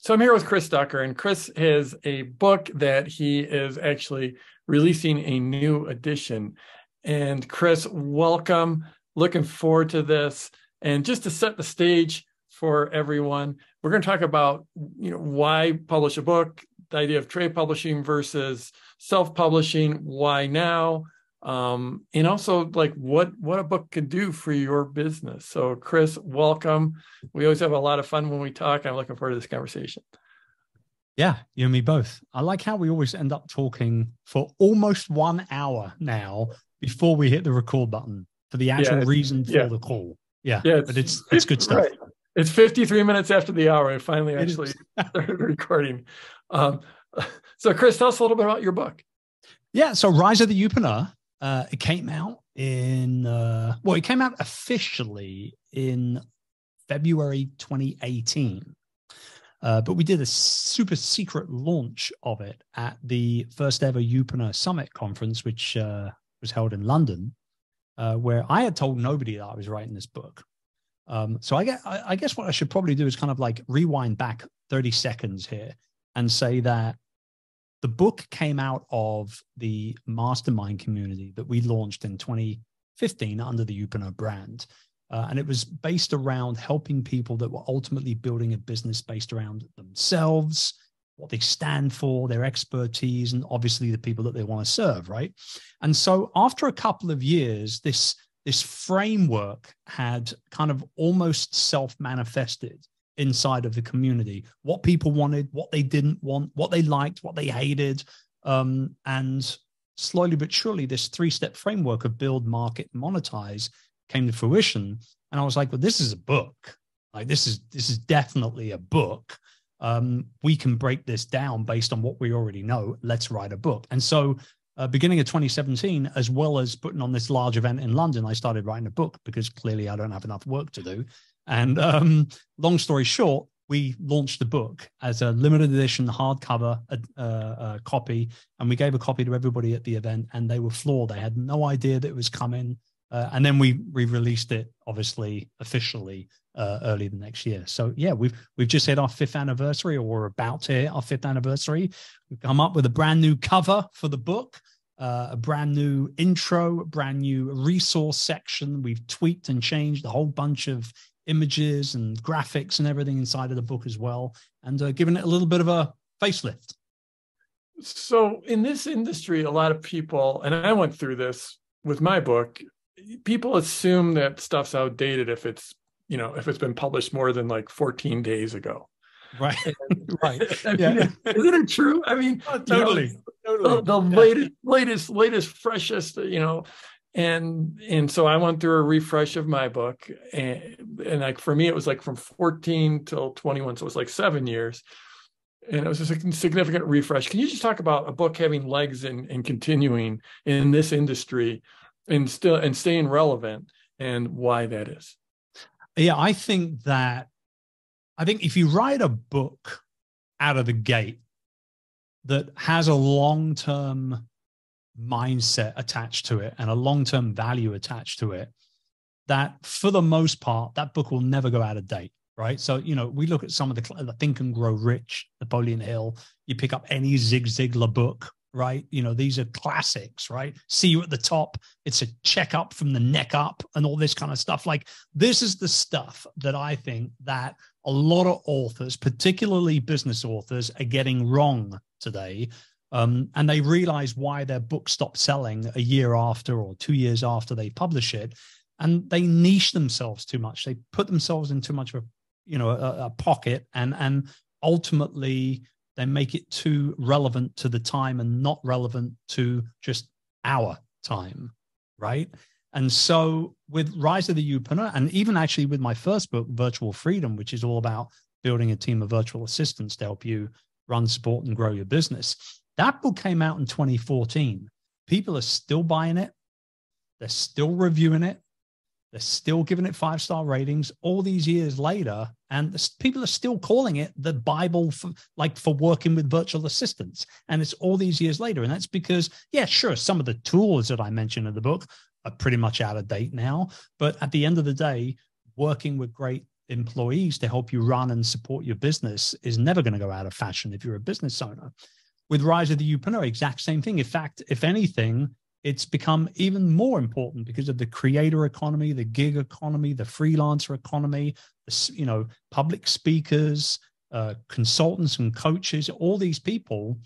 So I'm here with Chris Ducker, and Chris has a book that he is actually releasing a new edition. And Chris, welcome. Looking forward to this. And just to set the stage for everyone, we're going to talk about you know why publish a book, the idea of trade publishing versus self-publishing, why now, um, and also like what what a book can do for your business. So, Chris, welcome. We always have a lot of fun when we talk. I'm looking forward to this conversation. Yeah, you and me both. I like how we always end up talking for almost one hour now before we hit the record button for the actual yeah, reason for yeah. the call. Yeah, yeah, it's, but it's it's good stuff. Right. It's 53 minutes after the hour. I finally actually started recording. Um, so, Chris, tell us a little bit about your book. Yeah, so Rise of the Youpreneur uh, it came out in uh, well, it came out officially in February 2018. Uh, but we did a super secret launch of it at the first ever Youpreneur Summit conference, which uh, was held in London, uh, where I had told nobody that I was writing this book. Um, so I, get, I guess what I should probably do is kind of like rewind back 30 seconds here and say that the book came out of the mastermind community that we launched in 2015 under the Youpreneur brand. Uh, and it was based around helping people that were ultimately building a business based around themselves, what they stand for, their expertise, and obviously the people that they want to serve, right? And so after a couple of years, this this framework had kind of almost self-manifested inside of the community what people wanted what they didn't want what they liked what they hated. Um, and slowly but surely this three-step framework of build market monetize came to fruition. And i was like well this is a book. Like this is this is definitely a book. Um, we can break this down based on what we already know. Let's write a book. And so uh, beginning of 2017 as well as putting on this large event in london i started writing a book because clearly i don't have enough work to do and um, long story short, we launched the book as a limited edition hardcover uh, uh, copy, and we gave a copy to everybody at the event, and they were floored. They had no idea that it was coming. Uh, and then we we released it obviously officially uh, early the next year. So yeah, we've we've just hit our fifth anniversary, or we're about to hit our fifth anniversary. We've come up with a brand new cover for the book, uh, a brand new intro, brand new resource section. We've tweaked and changed a whole bunch of images and graphics and everything inside of the book as well, and uh, giving it a little bit of a facelift. So, in this industry, a lot of people, and I went through this with my book, people assume that stuff's outdated if it's, you know, if it's been published more than like 14 days ago. Right. right. I mean, yeah. Isn't it true? I mean, oh, totally. You know, totally. The, the yeah. latest, latest, latest, freshest, you know, and and so I went through a refresh of my book, and, and like for me, it was like from 14 till 21, so it was like seven years, and it was a significant refresh. Can you just talk about a book having legs and, and continuing in this industry, and still and staying relevant, and why that is? Yeah, I think that I think if you write a book out of the gate that has a long term mindset attached to it and a long term value attached to it that for the most part that book will never go out of date right? So you know we look at some of the, the think and grow rich napoleon hill. You pick up any zig ziglar book right? You know these are classics right? See you at the top. It's a check up from the neck up and all this kind of stuff. Like this is the stuff that i think that a lot of authors particularly business authors are getting wrong today um, and they realize why their book stopped selling a year after or two years after they publish it. And they niche themselves too much. They put themselves in too much of a you know a, a pocket and and ultimately they make it too relevant to the time and not relevant to just our time right? And so with rise of the youpreneur and even actually with my first book virtual freedom which is all about building a team of virtual assistants to help you run support and grow your business that book came out in 2014. People are still buying it. They're still reviewing it. They're still giving it five star ratings all these years later. And people are still calling it the Bible for like for working with virtual assistants. And it's all these years later. And that's because, yeah, sure, some of the tools that I mentioned in the book are pretty much out of date now. But at the end of the day, working with great employees to help you run and support your business is never going to go out of fashion if you're a business owner. With Rise of the Youpreneur, exact same thing. In fact, if anything, it's become even more important because of the creator economy, the gig economy, the freelancer economy, you know, public speakers, uh, consultants and coaches, all these people,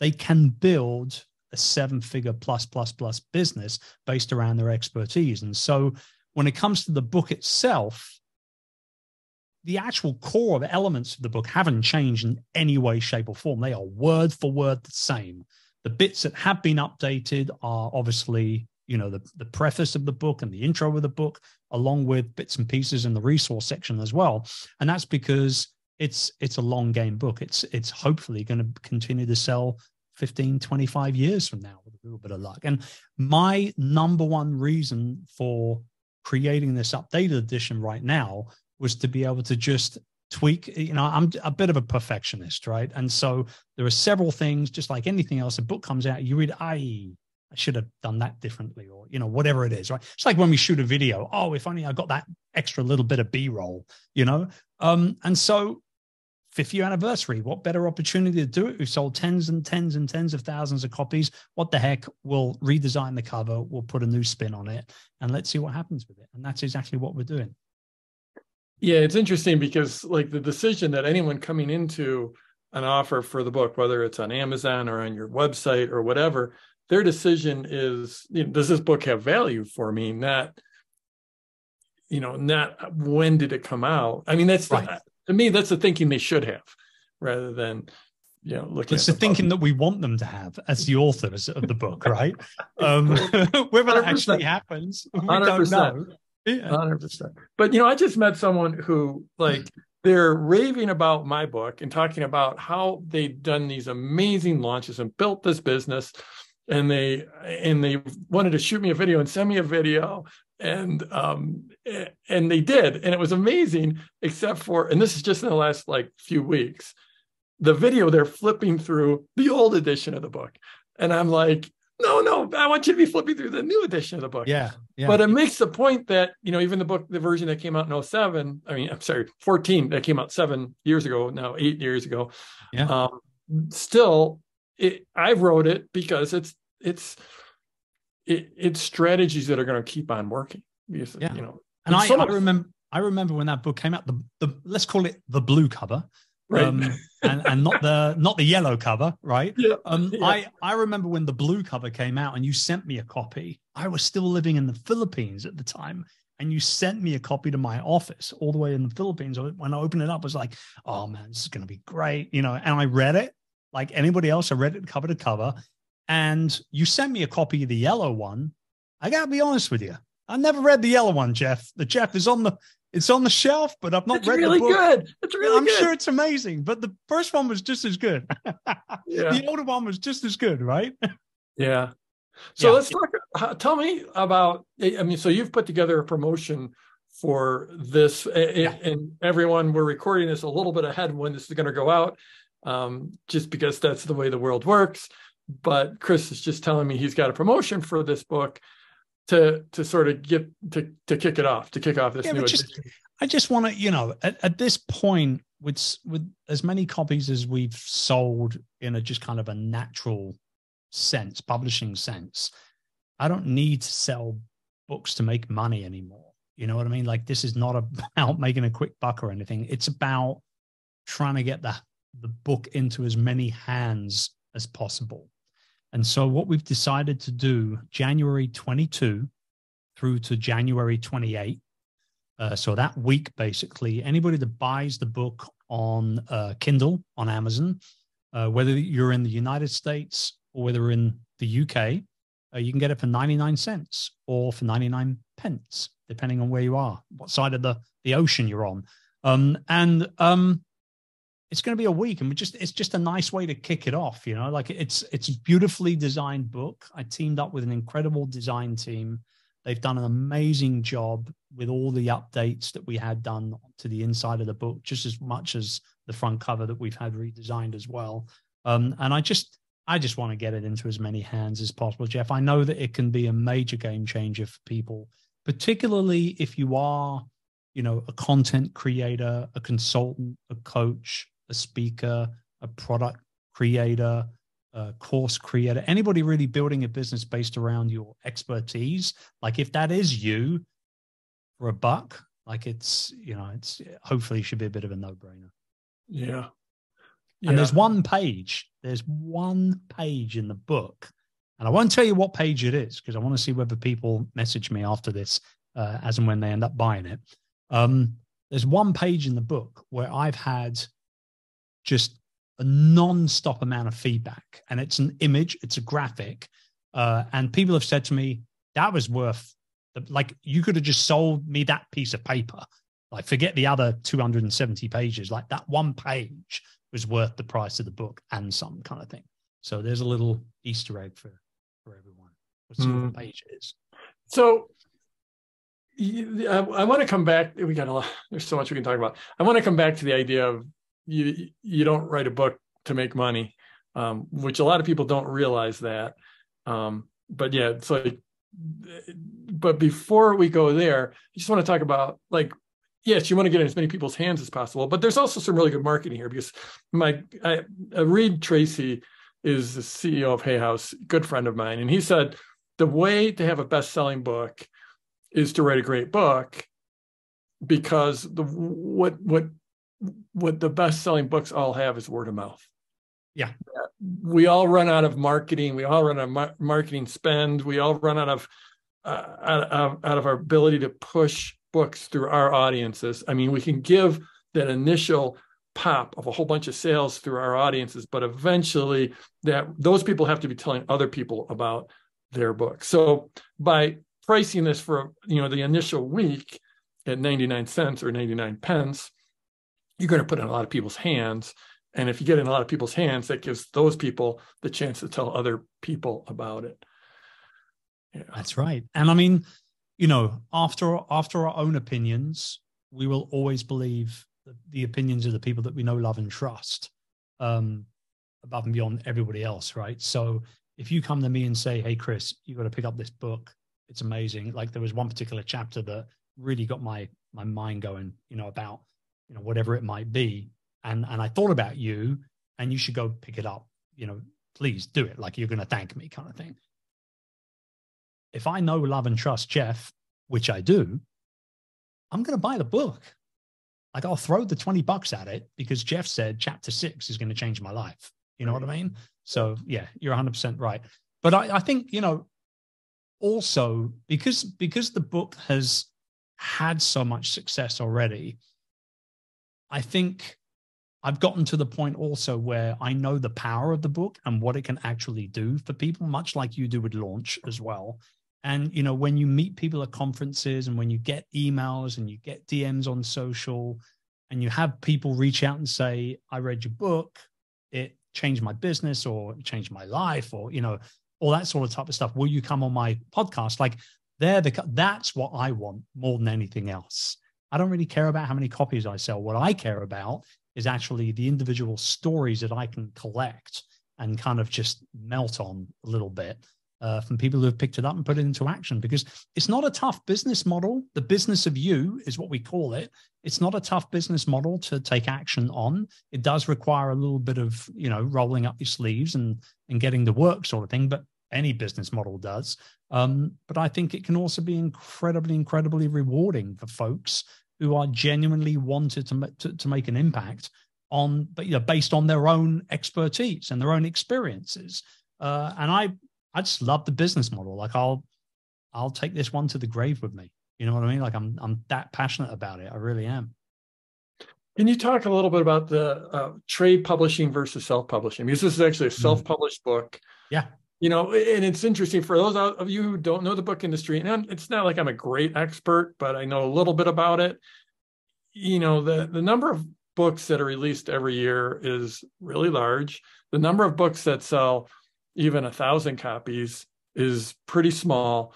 they can build a seven figure plus plus plus business based around their expertise. And so when it comes to the book itself, the actual core of elements of the book haven't changed in any way, shape, or form. They are word for word the same. The bits that have been updated are obviously, you know, the, the preface of the book and the intro of the book, along with bits and pieces in the resource section as well. And that's because it's it's a long game book. It's it's hopefully going to continue to sell 15, 25 years from now with a little bit of luck. And my number one reason for creating this updated edition right now was to be able to just tweak you know i'm a bit of a perfectionist right and so there are several things just like anything else a book comes out you read i i should have done that differently or you know whatever it is right it's like when we shoot a video oh if only i got that extra little bit of b-roll you know um and so fifth year anniversary. What better opportunity to do it? We've sold tens and tens and tens of thousands of copies. What the heck? We'll redesign the cover, we'll put a new spin on it, and let's see what happens with it. And that's exactly what we're doing. Yeah, it's interesting because like the decision that anyone coming into an offer for the book, whether it's on Amazon or on your website or whatever, their decision is, you know, does this book have value for me? Not, you know, not when did it come out? I mean, that's right. the, to me, that's the thinking they should have, rather than you know looking. It's the, the thinking that we want them to have as the authors of the book, right? um, whether that actually happens, we 100%. don't know. Hundred percent. But you know, I just met someone who like they're raving about my book and talking about how they've done these amazing launches and built this business. And they and they wanted to shoot me a video and send me a video. And um and they did. And it was amazing except for and this is just in the last like few weeks the video they're flipping through the old edition of the book. And i'm like no, no, I want you to be flipping through the new edition of the book. Yeah, yeah. But it makes the point that, you know, even the book, the version that came out in 07, I mean, I'm sorry, 14, that came out seven years ago, now eight years ago. Yeah. Um, still, it, I wrote it because it's, it's, it, it's strategies that are going to keep on working. Because, yeah. you know, and I, I remember, I remember when that book came out, the, the let's call it the blue cover right. Um, and, and not the not the yellow cover, right? Yeah. Um, yeah. I I remember when the blue cover came out, and you sent me a copy. I was still living in the Philippines at the time, and you sent me a copy to my office all the way in the Philippines. When I opened it up, I was like, "Oh man, this is going to be great," you know. And I read it like anybody else. I read it cover to cover, and you sent me a copy of the yellow one. I gotta be honest with you. I never read the yellow one, Jeff. The Jeff is on the it's on the shelf, but I've not it's read really the book. good. It's really good. I'm good. sure it's amazing, but the first one was just as good. yeah. The older one was just as good, right? Yeah. So yeah. let's talk. Tell me about. I mean, so you've put together a promotion for this, yeah. and everyone. We're recording this a little bit ahead when this is going to go out, um, just because that's the way the world works. But Chris is just telling me he's got a promotion for this book to to sort of get to to kick it off to kick off this yeah, new just, I just want to, you know, at, at this point, with with as many copies as we've sold in a just kind of a natural sense, publishing sense, I don't need to sell books to make money anymore. You know what I mean? Like this is not about making a quick buck or anything. It's about trying to get the the book into as many hands as possible. And so, what we've decided to do January 22 through to January 28, uh, so that week, basically, anybody that buys the book on uh, Kindle on Amazon, uh, whether you're in the United States or whether in the UK, uh, you can get it for 99 cents or for 99 pence, depending on where you are, what side of the, the ocean you're on. Um, and um, it's going to be a week and we just it's just a nice way to kick it off you know? Like it's it's a beautifully designed book. I teamed up with an incredible design team. They've done an amazing job with all the updates that we had done to the inside of the book just as much as the front cover that we've had redesigned as well. Um, and i just i just want to get it into as many hands as possible jeff. I know that it can be a major game changer for people particularly if you are you know, a content creator, a consultant, a coach, a speaker, a product creator, a course creator, anybody really building a business based around your expertise. Like if that is you for a buck, like it's, you know, it's hopefully should be a bit of a no brainer. Yeah. yeah. And there's one page, there's one page in the book. And I won't tell you what page it is because I want to see whether people message me after this uh, as and when they end up buying it. Um, there's one page in the book where I've had just a non-stop amount of feedback, and it's an image, it's a graphic, uh, and people have said to me that was worth like you could have just sold me that piece of paper. Like forget the other 270 pages. Like that one page was worth the price of the book and some kind of thing. So there's a little Easter egg for for everyone. Let's see mm. what the page is. So I, I want to come back. We got a lot. There's so much we can talk about. I want to come back to the idea of you. You don't write a book to make money, um, which a lot of people don't realize that. Um, but yeah, it's like. But before we go there, I just want to talk about like yes, you want to get in as many people's hands as possible, but there's also some really good marketing here because my I, uh, Reid Tracy is the CEO of Hay House, good friend of mine, and he said the way to have a best-selling book is to write a great book because the what what what the best-selling books all have is word of mouth. Yeah. We all run out of marketing. We all run out of mar- marketing spend. We all run out of uh, out, of, out of our ability to push books through our audiences. I mean, we can give that initial pop of a whole bunch of sales through our audiences, but eventually that those people have to be telling other people about their book. So by pricing this for you know the initial week at 99 cents or 99 pence, you're going to put in a lot of people's hands. And if you get in a lot of people's hands, that gives those people the chance to tell other people about it. Yeah. That's right. And I mean, you know, after after our own opinions, we will always believe the opinions of the people that we know, love, and trust, um, above and beyond everybody else, right? So if you come to me and say, "Hey, Chris, you got to pick up this book. It's amazing." Like there was one particular chapter that really got my my mind going, you know, about you know whatever it might be, and and I thought about you, and you should go pick it up. You know, please do it. Like you're going to thank me, kind of thing. If I know, love, and trust Jeff, which I do, I'm going to buy the book like I'll throw the 20 bucks at it because Jeff said chapter six is going to change my life. You know what I mean? So yeah, you're 100% right. But I, I think, you know, also because because the book has had so much success already, I think I've gotten to the point also where I know the power of the book and what it can actually do for people, much like you do with launch as well. And you know, when you meet people at conferences and when you get emails and you get DMs on social and you have people reach out and say, I read your book, it changed my business or changed my life, or you know, all that sort of type of stuff. Will you come on my podcast? Like they're the that's what I want more than anything else. I don't really care about how many copies I sell. What I care about is actually the individual stories that I can collect and kind of just melt on a little bit uh, from people who have picked it up and put it into action because it's not a tough business model. The business of you is what we call it. It's not a tough business model to take action on. It does require a little bit of, you know, rolling up your sleeves and and getting the work sort of thing, but any business model does. Um, but I think it can also be incredibly, incredibly rewarding for folks who are genuinely wanted to, to, to make an impact on, but you know, based on their own expertise and their own experiences. Uh, and I I just love the business model. Like I'll I'll take this one to the grave with me. You know what I mean? Like I'm I'm that passionate about it. I really am. Can you talk a little bit about the uh, trade publishing versus self publishing? Because this is actually a mm. self published mm. book. Yeah. You know, and it's interesting for those of you who don't know the book industry, and it's not like I'm a great expert, but I know a little bit about it. You know, the the number of books that are released every year is really large. The number of books that sell even a thousand copies is pretty small.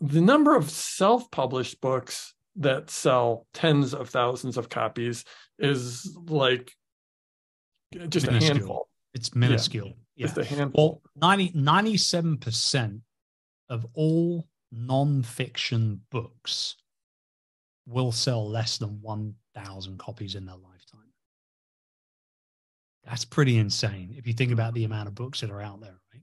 The number of self published books that sell tens of thousands of copies is like just minuscule. a handful. It's minuscule. Yeah, yeah. Just a handful. Well, 90, 97% of all nonfiction books will sell less than 1,000 copies in their lifetime. That's pretty insane if you think about the amount of books that are out there, right?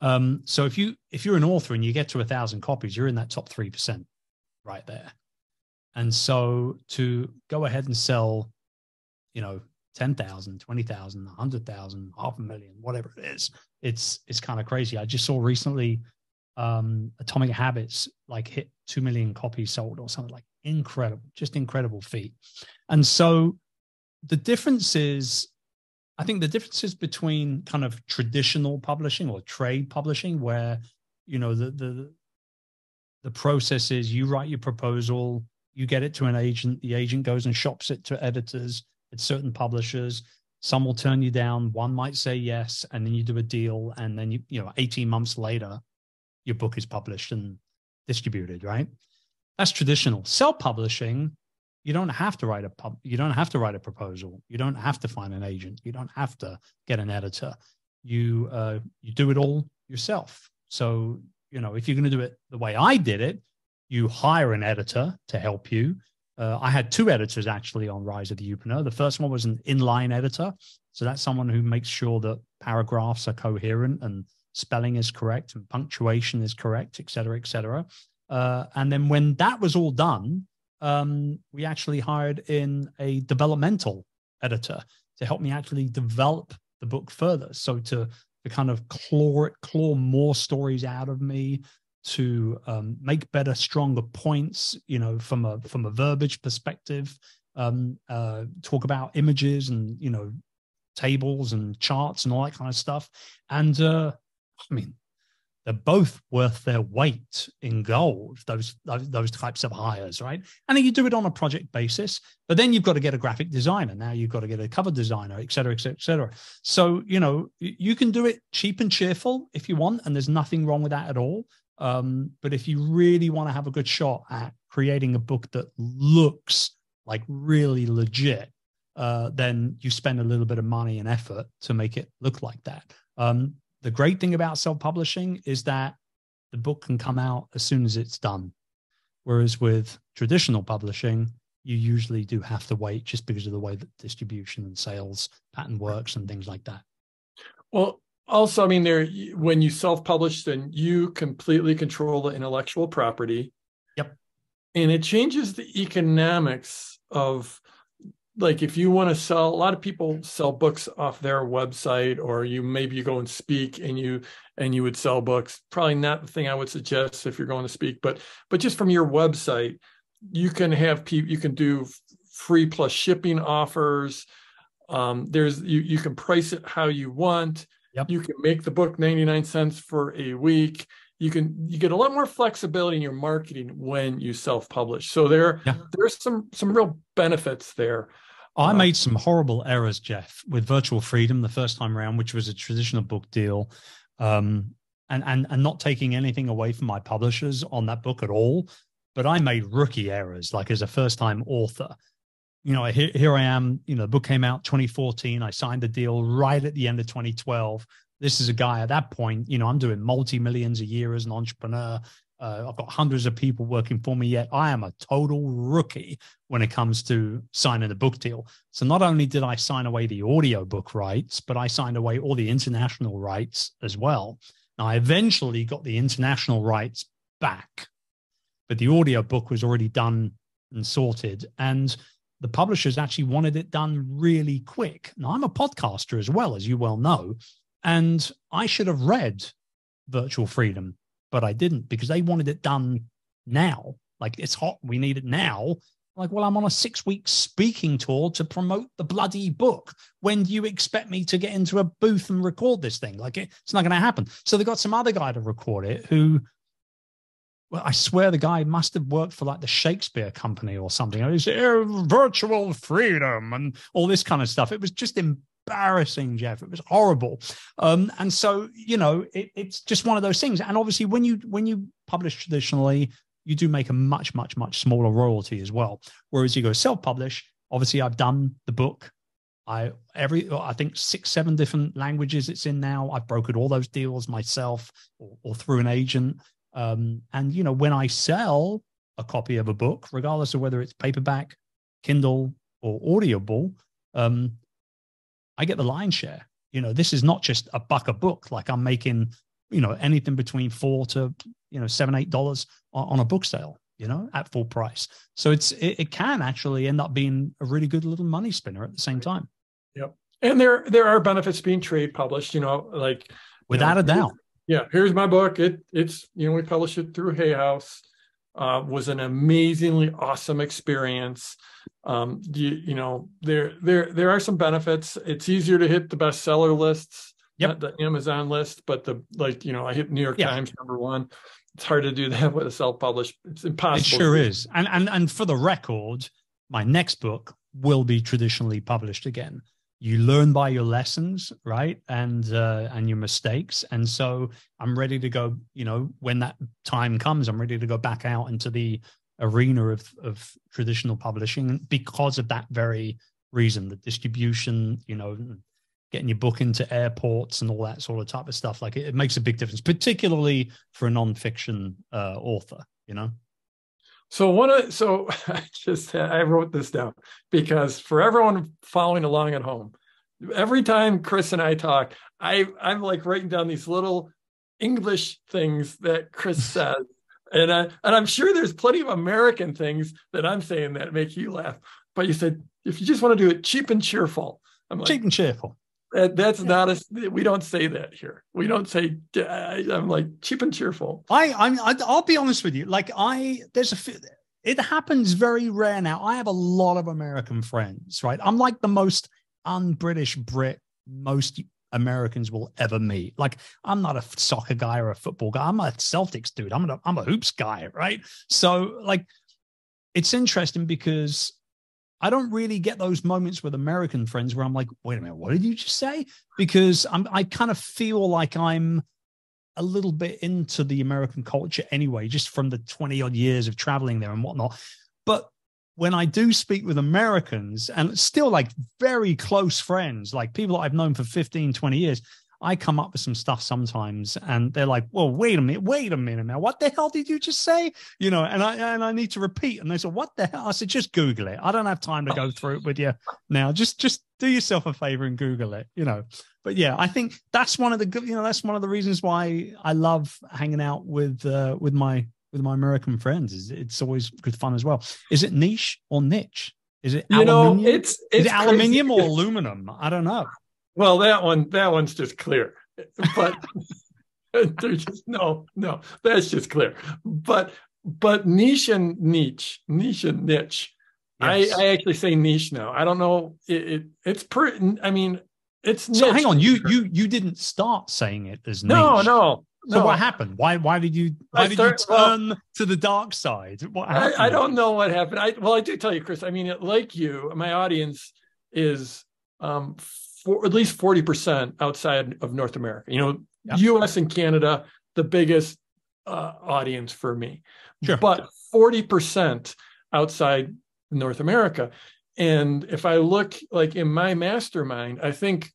Um, so if you if you're an author and you get to a thousand copies, you're in that top three percent right there. And so to go ahead and sell, you know, 10,000, 20,000, 100,000, half a million, whatever it is, it's it's kind of crazy. I just saw recently um, Atomic Habits like hit 2 million copies sold or something like incredible, just incredible feat. And so the difference is, I think the differences between kind of traditional publishing or trade publishing, where, you know, the, the, the process is you write your proposal, you get it to an agent, the agent goes and shops it to editors at certain publishers. Some will turn you down. One might say yes, and then you do a deal, and then you, you know, 18 months later, your book is published and distributed, right? That's traditional. Self-publishing, you don't have to write a pub, you don't have to write a proposal. You don't have to find an agent. You don't have to get an editor. You uh, you do it all yourself. So you know if you're going to do it the way I did it, you hire an editor to help you. Uh, I had two editors actually on Rise of the Youpreneur. The first one was an inline editor, so that's someone who makes sure that paragraphs are coherent and spelling is correct and punctuation is correct, et cetera, et cetera. Uh, and then when that was all done, um, we actually hired in a developmental editor to help me actually develop the book further. So to to kind of claw claw more stories out of me, to um, make better, stronger points, you know, from a from a verbiage perspective. Um, uh, talk about images and you know tables and charts and all that kind of stuff. And uh, I mean, they're both worth their weight in gold those, those types of hires right and then you do it on a project basis but then you've got to get a graphic designer now you've got to get a cover designer et cetera et cetera et cetera so you know you can do it cheap and cheerful if you want and there's nothing wrong with that at all um, but if you really want to have a good shot at creating a book that looks like really legit uh, then you spend a little bit of money and effort to make it look like that. Um, the great thing about self-publishing is that the book can come out as soon as it's done. Whereas with traditional publishing you usually do have to wait just because of the way that distribution and sales pattern works and things like that. Well also i mean there when you self-publish then you completely control the intellectual property. Yep. And it changes the economics of like if you want to sell a lot of people sell books off their website or you maybe you go and speak and you and you would sell books. Probably not the thing i would suggest if you're going to speak but but just from your website you can have people you can do free plus shipping offers. Um, there's you you can price it how you want yep. you can make the book 99 cents for a week you can you get a lot more flexibility in your marketing when you self-publish so there yeah. there's some some real benefits there I made some horrible errors, Jeff, with Virtual Freedom the first time around, which was a traditional book deal, um, and and and not taking anything away from my publishers on that book at all. But I made rookie errors, like as a first time author. You know, here, here I am. You know, the book came out 2014. I signed the deal right at the end of 2012. This is a guy at that point. You know, I'm doing multi millions a year as an entrepreneur. Uh, I've got hundreds of people working for me yet. I am a total rookie when it comes to signing a book deal. So not only did I sign away the audio book rights, but I signed away all the international rights as well. Now I eventually got the international rights back, but the audio book was already done and sorted. And the publishers actually wanted it done really quick. Now I'm a podcaster as well, as you well know, and I should have read Virtual Freedom but I didn't because they wanted it done now. Like it's hot, we need it now. Like, well, I'm on a six week speaking tour to promote the bloody book. When do you expect me to get into a booth and record this thing? Like, it's not going to happen. So they got some other guy to record it who, well, I swear the guy must have worked for like the Shakespeare Company or something. It was uh, virtual freedom and all this kind of stuff. It was just embarrassing, Jeff. It was horrible. Um, and so, you know, it, it's just one of those things. And obviously, when you when you publish traditionally, you do make a much, much, much smaller royalty as well. Whereas you go self-publish, obviously, I've done the book. I every I think six, seven different languages it's in now. I've brokered all those deals myself or, or through an agent. Um, and you know, when I sell, a copy of a book, regardless of whether it's paperback, Kindle, or Audible, um, I get the lion's share. You know, this is not just a buck a book. Like I'm making, you know, anything between four to you know seven, eight dollars on, on a book sale. You know, at full price. So it's it, it can actually end up being a really good little money spinner at the same time. Yep. And there there are benefits being trade published. You know, like without know, a doubt. Yeah, here's my book. It it's you know we published it through Hay House. Uh, was an amazingly awesome experience. Um, you, you know, there there there are some benefits. It's easier to hit the bestseller lists, yep. not the Amazon list, but the like you know I hit New York yeah. Times number one. It's hard to do that with a self-published. It's impossible. It sure is. And and and for the record, my next book will be traditionally published again you learn by your lessons right? And uh, and your mistakes. And so i'm ready to go you know when that time comes i'm ready to go back out into the arena of of traditional publishing because of that very reason the distribution you know getting your book into airports and all that sort of type of stuff. Like it, it makes a big difference particularly for a nonfiction uh, author you know so one of so I just I wrote this down because for everyone following along at home, every time Chris and I talk, I I'm like writing down these little English things that Chris says. And I, and I'm sure there's plenty of American things that I'm saying that make you laugh. But you said if you just want to do it cheap and cheerful, I'm like cheap and cheerful. That, that's not a. We don't say that here. We don't say. I'm like cheap and cheerful. I, I'm. I'll be honest with you. Like I, there's a. It happens very rare now. I have a lot of American friends. Right. I'm like the most un-British Brit most Americans will ever meet. Like I'm not a soccer guy or a football guy. I'm a Celtics dude. I'm a I'm a hoops guy. Right. So like, it's interesting because I don't really get those moments with American friends where I'm like, wait a minute, what did you just say? Because I'm I kind of feel like I'm a little bit into the American culture anyway, just from the 20 odd years of traveling there and whatnot. But when I do speak with Americans and still like very close friends, like people that I've known for 15, 20 years, I come up with some stuff sometimes and they're like, well, wait a minute, wait a minute now. What the hell did you just say? You know, and I and I need to repeat. And they said, what the hell? I said, just Google it. I don't have time to go through it with you now. Just just do yourself a favor and Google it, you know. But yeah, I think that's one of the you know, that's one of the reasons why I love hanging out with uh with my with my American friends. Is it's always good fun as well. Is it niche or niche? Is it you know it's, it's is it aluminium or aluminum? I don't know. Well, that one, that one's just clear, but there's just no, no, that's just clear. But, but niche and niche, niche and niche. Yes. I, I actually say niche now. I don't know. It, it it's pretty. I mean, it's so. Hang on, you you you didn't start saying it as niche. No, no. So no. what happened? Why why did you why did you turn well, to the dark side? What happened? I, I, don't know what happened. I well, I do tell you, Chris. I mean, like you, my audience is um for at least 40% outside of North America. You know, US and Canada, the biggest uh, audience for me. Sure. But 40% outside North America. And if I look like in my mastermind, I think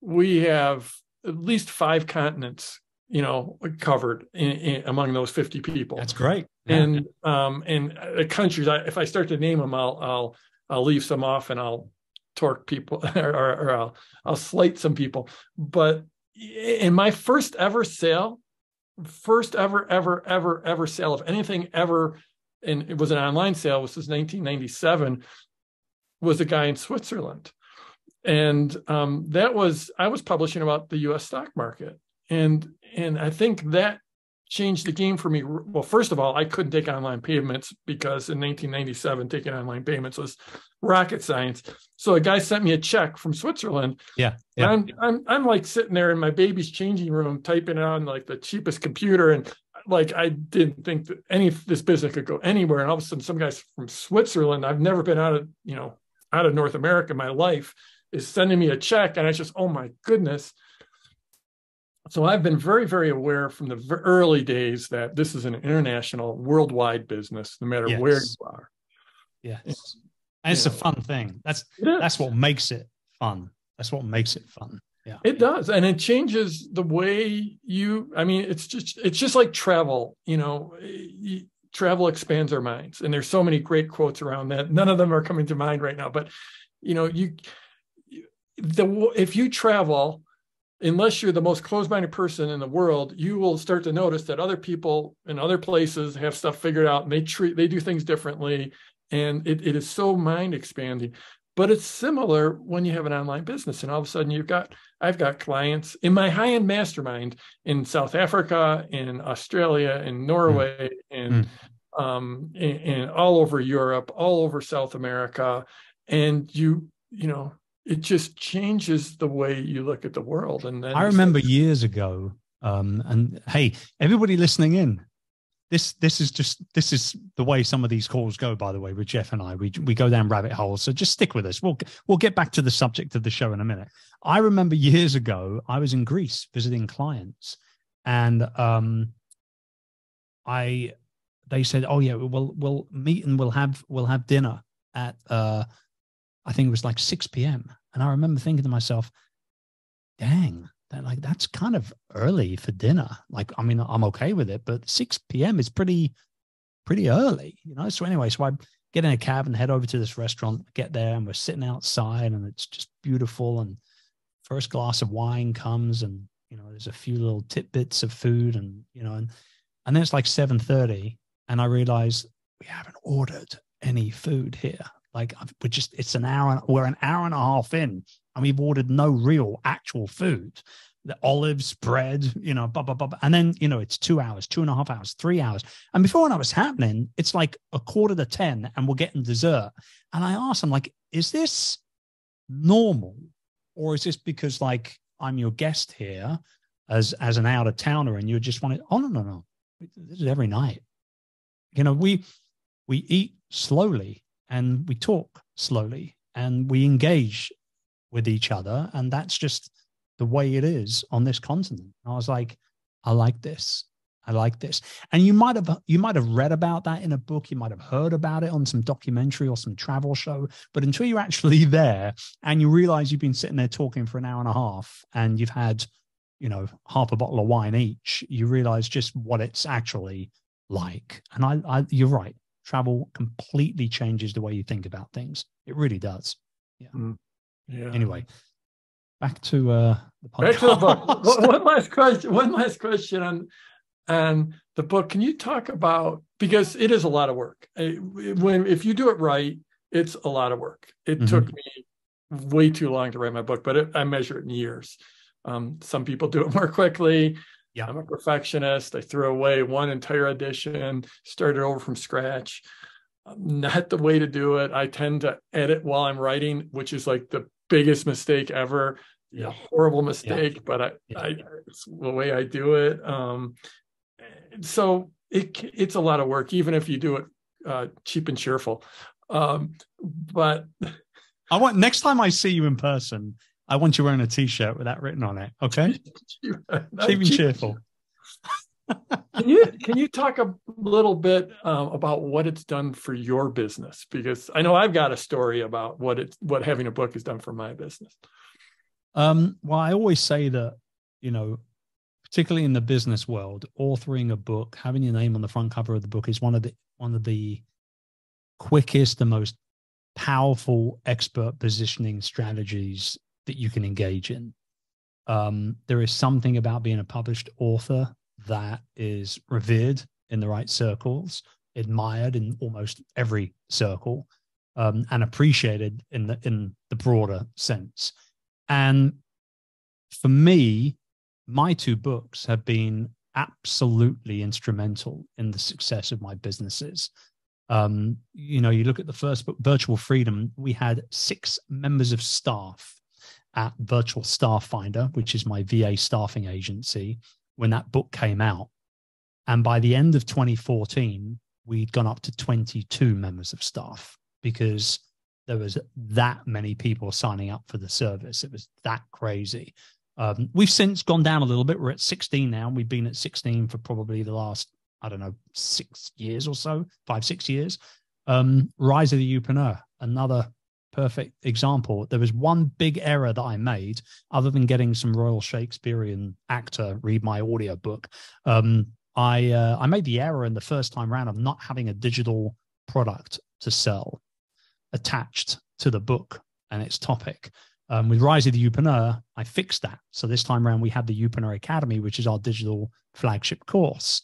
we have at least five continents, you know, covered in, in, among those 50 people. That's great. Yeah. And um and the countries, I, if I start to name them, I'll I'll I'll leave some off and I'll torque people or, or, I'll, I'll slight some people. But in my first ever sale, first ever, ever, ever, ever sale of anything ever, and it was an online sale, this was 1997, was a guy in Switzerland. And um, that was, I was publishing about the US stock market. And and I think that changed the game for me. Well, first of all, I couldn't take online payments because in 1997, taking online payments was rocket science. So a guy sent me a check from Switzerland. Yeah. yeah. I'm, I'm, I'm like sitting there in my baby's changing room, typing on like the cheapest computer. And like, I didn't think that any of this business could go anywhere. And all of a sudden some guys from Switzerland, I've never been out of, you know, out of North America in my life is sending me a check. And I just, oh my goodness so I've been very, very aware from the early days that this is an international, worldwide business, no matter yes. where you are. Yes, and, and it's a fun thing. That's that's what makes it fun. That's what makes it fun. Yeah, it does, and it changes the way you. I mean, it's just it's just like travel. You know, travel expands our minds. And there's so many great quotes around that. None of them are coming to mind right now, but you know, you the if you travel, unless you're the most closed-minded person in the world, you will start to notice that other people in other places have stuff figured out and they treat they do things differently. And it, it is so mind expanding. But it's similar when you have an online business, and all of a sudden you've got I've got clients in my high-end mastermind in South Africa, in Australia, in Norway, and mm. um, and all over Europe, all over South America, and you you know it just changes the way you look at the world. And I remember years ago, um, and hey, everybody listening in, this this is just this is the way some of these calls go by the way with jeff and i we we go down rabbit holes so just stick with us we'll we'll get back to the subject of the show in a minute i remember years ago i was in greece visiting clients and um i they said oh yeah we'll we'll meet and we'll have we'll have dinner at uh i think it was like 6 p.m and i remember thinking to myself dang that like that's kind of early for dinner. Like, I mean, I'm okay with it, but 6 p.m. is pretty, pretty early, you know. So anyway, so I get in a cab and head over to this restaurant, get there, and we're sitting outside, and it's just beautiful. And first glass of wine comes, and you know, there's a few little tidbits of food, and you know, and and then it's like 7:30, and I realize we haven't ordered any food here. Like we're just, it's an hour, we're an hour and a half in, and we've ordered no real actual food. The olives, bread, you know, blah, blah, blah. And then, you know, it's two hours, two and a half hours, three hours. And before when I was happening, it's like a quarter to 10 and we're getting dessert. And I asked them, like, is this normal? Or is this because like I'm your guest here as as an out of towner and you just want it? Oh no, no, no. This is every night. You know, we we eat slowly and we talk slowly and we engage with each other. And that's just the way it is on this continent. And I was like, I like this. I like this. And you might have you might have read about that in a book, you might have heard about it on some documentary or some travel show, but until you're actually there and you realize you've been sitting there talking for an hour and a half and you've had, you know, half a bottle of wine each, you realize just what it's actually like. And I, I you're right. Travel completely changes the way you think about things. It really does. Yeah. Mm. Yeah. Anyway, back to uh, the podcast. Back to the book. one last question. One last question on on the book. Can you talk about because it is a lot of work. When if you do it right, it's a lot of work. It mm-hmm. took me way too long to write my book, but it, I measure it in years. Um, some people do it more quickly. Yeah. I'm a perfectionist. I threw away one entire edition, started over from scratch. Not the way to do it. I tend to edit while I'm writing, which is like the biggest mistake ever. Yeah. Horrible mistake, yeah. but I, yeah. I, it's the way I do it. Um, so it it's a lot of work, even if you do it uh, cheap and cheerful. Um, but I want next time I see you in person, I want you wearing a t-shirt with that written on it. Okay, and cheerful. can you can you talk a little bit um, about what it's done for your business? Because I know I've got a story about what it what having a book has done for my business. Um, well, I always say that you know, particularly in the business world, authoring a book, having your name on the front cover of the book is one of the one of the quickest, the most powerful expert positioning strategies that you can engage in. Um, there is something about being a published author that is revered in the right circles, admired in almost every circle, um, and appreciated in the in the broader sense. And for me, my two books have been absolutely instrumental in the success of my businesses. Um, you know, you look at the first book, Virtual Freedom, we had six members of staff at Virtual Staff Finder, which is my VA staffing agency, when that book came out. And by the end of 2014, we'd gone up to 22 members of staff because there was that many people signing up for the service. It was that crazy. Um, we've since gone down a little bit. We're at 16 now. We've been at 16 for probably the last, I don't know, six years or so, five, six years. Um, Rise of the Youpreneur, another perfect example. There was one big error that I made, other than getting some Royal Shakespearean actor read my audiobook. Um, I uh, I made the error in the first time round of not having a digital product to sell attached to the book and its topic. Um, with Rise of the Youpreneur, I fixed that. So this time around, we had the Youpreneur Academy, which is our digital flagship course.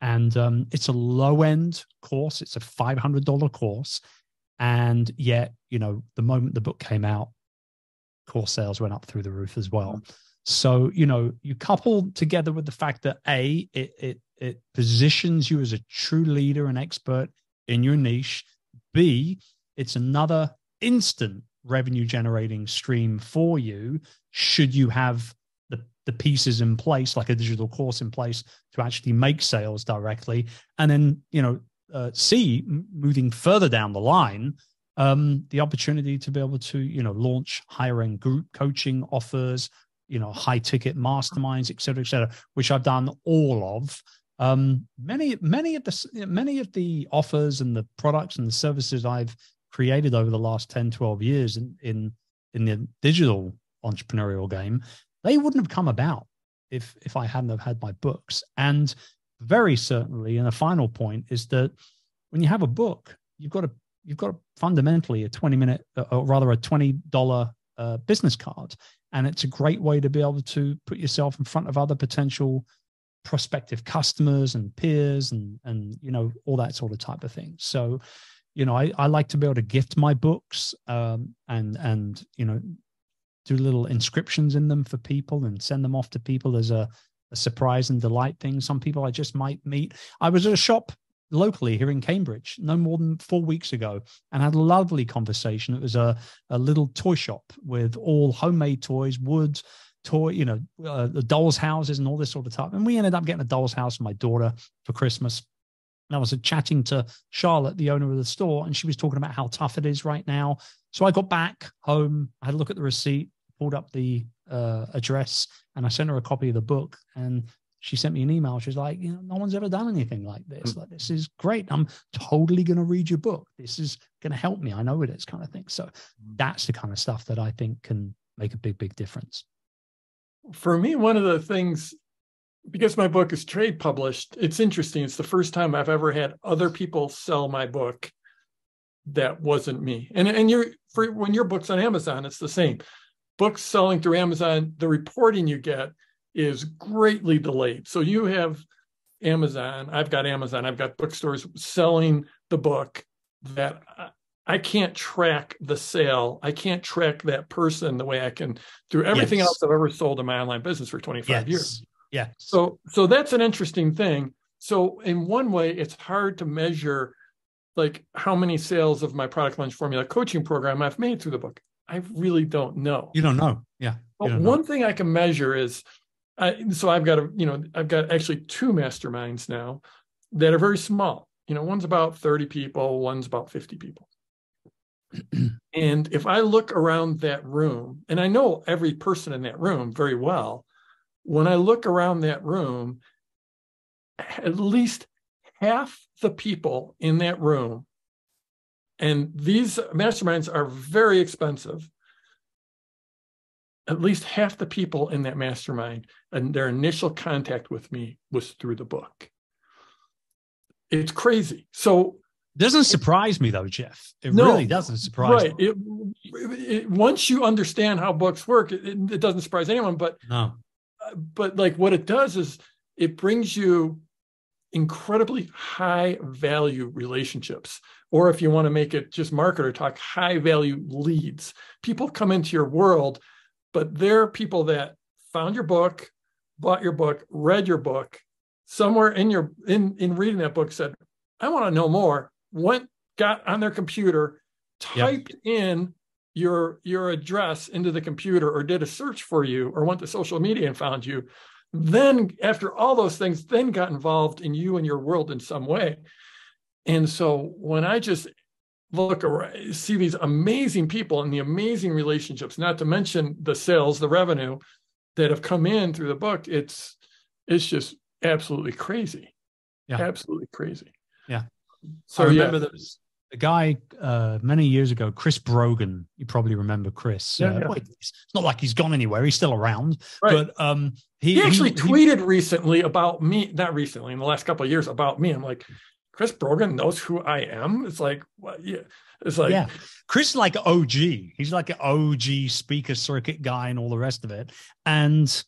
And um, it's a low end course, it's a $500 course. And yet, you know, the moment the book came out, course sales went up through the roof as well. Mm-hmm. So, you know, you couple together with the fact that A, it, it, it positions you as a true leader and expert in your niche. B, it's another instant revenue generating stream for you should you have the, the pieces in place like a digital course in place to actually make sales directly and then you know uh, see moving further down the line um, the opportunity to be able to you know launch higher end group coaching offers you know high ticket masterminds et cetera et cetera which i've done all of. Um, many many of the many of the offers and the products and the services i've created over the last 10 12 years in in, in the digital entrepreneurial game they wouldn't have come about if if i hadn't have had my books. And very certainly and a final point is that when you have a book you've got a you've got fundamentally a 20 minute uh, or rather a 20 dollar uh, business card. And it's a great way to be able to put yourself in front of other potential prospective customers and peers and and you know all that sort of type of thing. So you know, I, I like to be able to gift my books um, and and you know do little inscriptions in them for people and send them off to people as a, a surprise and delight thing. Some people I just might meet. I was at a shop locally here in Cambridge no more than four weeks ago and had a lovely conversation. It was a, a little toy shop with all homemade toys, wood, toy, you know, uh, the dolls' houses and all this sort of stuff. And we ended up getting a doll's house for my daughter for Christmas. And I was chatting to Charlotte, the owner of the store, and she was talking about how tough it is right now. So I got back home, I had a look at the receipt, pulled up the uh, address, and I sent her a copy of the book. And she sent me an email. She's like, you know, no one's ever done anything like this. Mm. Like, this is great. I'm totally going to read your book. This is going to help me. I know it is, kind of thing. So mm. that's the kind of stuff that I think can make a big, big difference. For me, one of the things because my book is trade published, it's interesting. It's the first time I've ever had other people sell my book that wasn't me. And and you're for when your book's on Amazon, it's the same. Books selling through Amazon, the reporting you get is greatly delayed. So you have Amazon, I've got Amazon, I've got bookstores selling the book that I can't track the sale. I can't track that person the way I can through everything yes. else I've ever sold in my online business for 25 yes. years. Yeah. So so that's an interesting thing. So in one way, it's hard to measure like how many sales of my product launch formula coaching program I've made through the book. I really don't know. You don't know. Yeah. But one know. thing I can measure is I, so I've got a, you know, I've got actually two masterminds now that are very small. You know, one's about 30 people, one's about 50 people. and if I look around that room, and I know every person in that room very well, when I look around that room, at least half the people in that room, and these masterminds are very expensive. At least half the people in that mastermind and their initial contact with me was through the book. It's crazy. So doesn't surprise me though, Jeff. It no, really doesn't surprise right. me. It, it, once you understand how books work, it, it, doesn't surprise anyone. But no uh, but like what it does is it brings you incredibly high value relationships or if you want to make it just marketer talk high value leads. People come into your world but they're people that found your book bought your book read your book. Somewhere in your in in reading that book said i want to know more. Went got on their computer typed yep. in your your address into the computer or did a search for you or went to social media and found you then after all those things then got involved in you and your world in some way. And so when i just look around see these amazing people and the amazing relationships not to mention the sales the revenue that have come in through the book it's it's just absolutely crazy. Yeah. Absolutely crazy. Yeah. So oh, I remember yeah. those a guy uh, many years ago, Chris Brogan. You probably remember Chris. Yeah, uh, yeah. well, it's not like he's gone anywhere; he's still around. Right. But um, he, he actually he- tweeted recently about me not recently in the last couple of years about me i'm like chris brogan knows who i am it's like what yeah it's like yeah, Chris is like OG. He's like an OG speaker circuit guy and all the rest of it. And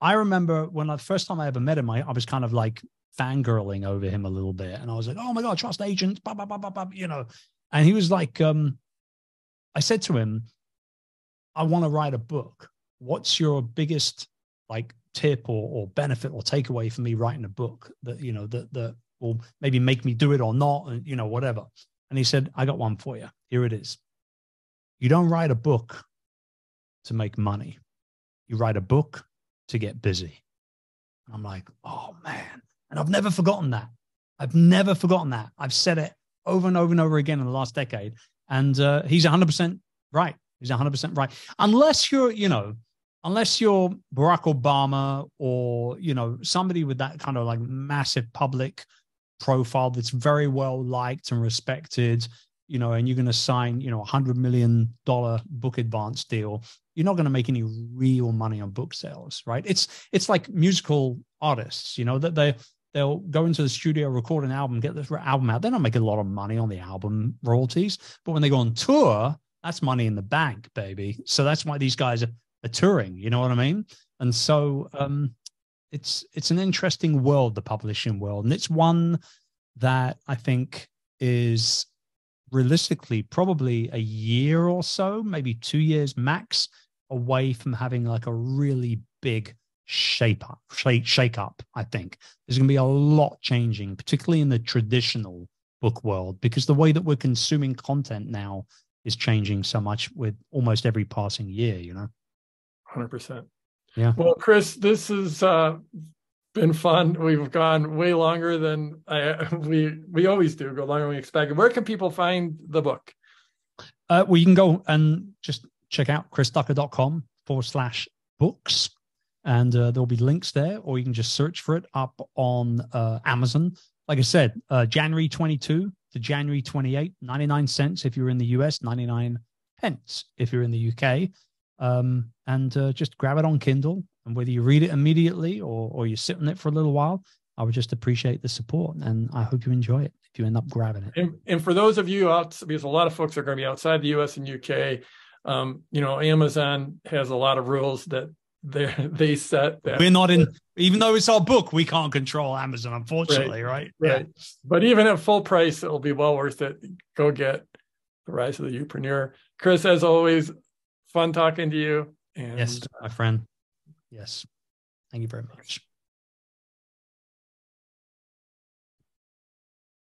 I remember when I, the first time I ever met him, I, I was kind of like fangirling over him a little bit, and I was like, "Oh my god, trust agents!" Blah, blah, blah, blah, blah, you know. And he was like, um, I said to him, "I want to write a book. What's your biggest like tip or, or benefit or takeaway for me writing a book that you know that that will maybe make me do it or not, and you know whatever." And he said, I got one for you. Here it is. You don't write a book to make money, you write a book to get busy. I'm like, oh man. And I've never forgotten that. I've never forgotten that. I've said it over and over and over again in the last decade. And uh, he's 100% right. He's 100% right. Unless you're, you know, unless you're Barack Obama or, you know, somebody with that kind of like massive public profile that's very well liked and respected, you know, and you're going to sign, you know, a hundred million dollar book advance deal, you're not going to make any real money on book sales, right? It's it's like musical artists, you know, that they they'll go into the studio, record an album, get this album out. They're not making a lot of money on the album royalties, but when they go on tour, that's money in the bank, baby. So that's why these guys are, are touring. You know what I mean? And so um, it's it's an interesting world, the publishing world, and it's one that I think is realistically probably a year or so, maybe two years max, away from having like a really big shape up, shake, shake up. I think there's going to be a lot changing, particularly in the traditional book world, because the way that we're consuming content now is changing so much with almost every passing year. You know. 100% Yeah. well chris this has uh been fun we've gone way longer than I, we we always do go longer than we expected where can people find the book Uh, well, you can go and just check out chrisducker.com forward slash books. And uh, there'll be links there, or you can just search for it up on uh, Amazon. Like I said, uh, January 22 to January 28, 99 cents if you're in the US, 99 pence if you're in the UK. Um, and uh, just grab it on Kindle. And whether you read it immediately or, or you sit on it for a little while, I would just appreciate the support. And I hope you enjoy it if you end up grabbing it. and, and for those of you out because a lot of folks are going to be outside the us and uk um, you know amazon has a lot of rules that they they set that We're not in, even though it's our book, we can't control Amazon, unfortunately, right? right but even at full price it'll be well worth it go get the rise of the Youpreneur chris as always fun talking to you and Yes, my friend. Yes. Thank you very much.